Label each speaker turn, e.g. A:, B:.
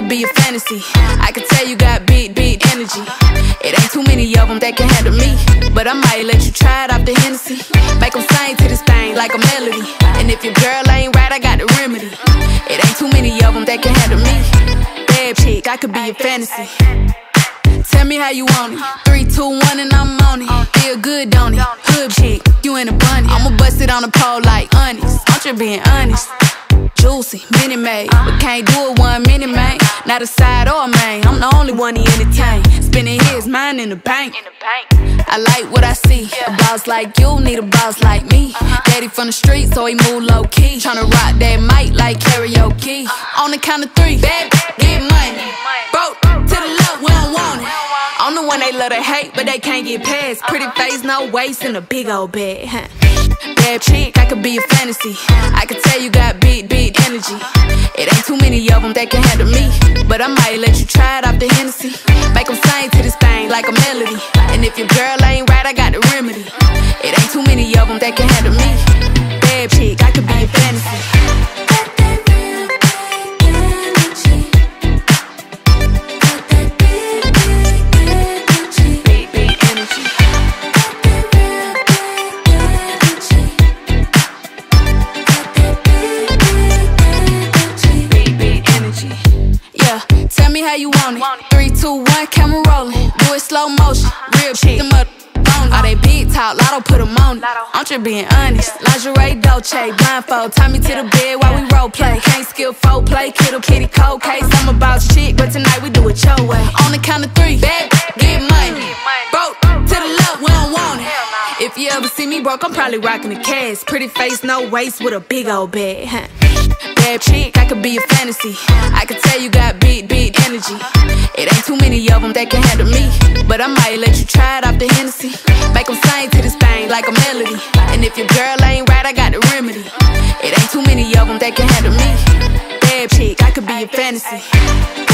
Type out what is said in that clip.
A: could be a fantasy. I could tell you got big, big energy. It ain't too many of them that can handle me. But I might let you try it off the Hennessy. Make them sing to this thing like a melody. And if your girl ain't right, I got the remedy. It ain't too many of them that can handle me. Bad chick, I could be a fantasy. Tell me how you want it. Three, two, one, and I'm on it. Feel good, don't it? Hood chick, you in a bunny. I'ma bust it on the pole like honest. Aren't you being honest? Juicy, mini made. We can't do it one mini man. Not a side or a main. I'm the only one he entertain. Spinning his mind in the bank. I like what I see. A boss like you need a boss like me. Uh-huh. Daddy from the street, so he move low key. Tryna rock that mic like karaoke. Uh-huh. On the count of three, bad get money. Broke to the left, we don't want it. I'm the one they love to hate, but they can't get past. Pretty uh-huh. face, no waste, and a big old bag bad chick, I could be a fantasy. I could tell you got big, big energy. It ain't too many of them that can handle me. But I might let you try it off the Hennessy. Make them sing to this thing like a melody. And if your girl ain't right, I got the remedy. It ain't too many of them that can handle me. want it. Three, two, one, camera rolling. Do it slow motion. Uh-huh. Real cheap. them up. All they big talk, Latto put them on it. I'm just being honest. Lingerie, Dolce, blindfold. Tie me to the bed while we role play. Can't skill folk play, kiddo kitty cold case. I'm about shit, but tonight we do it your way. On the count of three, bad, get money. Broke to the left, we don't want it. If you ever see me broke, I'm probably rocking the cast. Pretty face, no waist, with a big old bag. Bad chick, I could be a fantasy. I could tell you got big, big energy many of them that can handle me. But I might let you try it off the Hennessy. Make them sing to this thing like a melody. And if your girl ain't right, I got the remedy. It ain't too many of them that can handle me. Bad chick, I could be a fantasy.